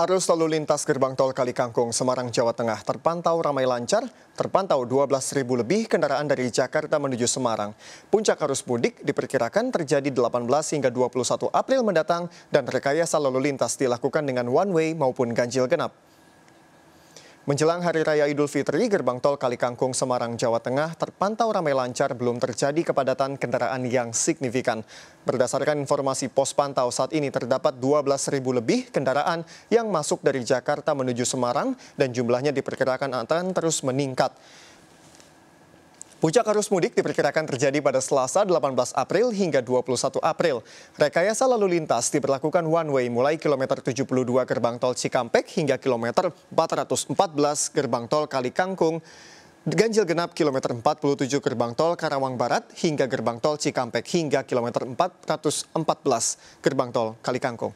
Arus lalu lintas gerbang tol Kalikangkung, Semarang, Jawa Tengah terpantau ramai lancar, terpantau 12.000 lebih kendaraan dari Jakarta menuju Semarang. Puncak arus mudik diperkirakan terjadi 18 hingga 21 April mendatang dan rekayasa lalu lintas dilakukan dengan one way maupun ganjil genap. Menjelang Hari Raya Idul Fitri, gerbang tol Kalikangkung Semarang, Jawa Tengah terpantau ramai lancar belum terjadi kepadatan kendaraan yang signifikan. Berdasarkan informasi pos pantau saat ini terdapat 12.000 lebih kendaraan yang masuk dari Jakarta menuju Semarang dan jumlahnya diperkirakan akan terus meningkat. Puncak arus mudik diperkirakan terjadi pada Selasa 18 April hingga 21 April. Rekayasa lalu lintas diberlakukan one way mulai kilometer 72 gerbang tol Cikampek hingga kilometer 414 gerbang tol Kalikangkung, ganjil genap kilometer 47 gerbang tol Karawang Barat hingga gerbang tol Cikampek hingga kilometer 414 gerbang tol Kalikangkung.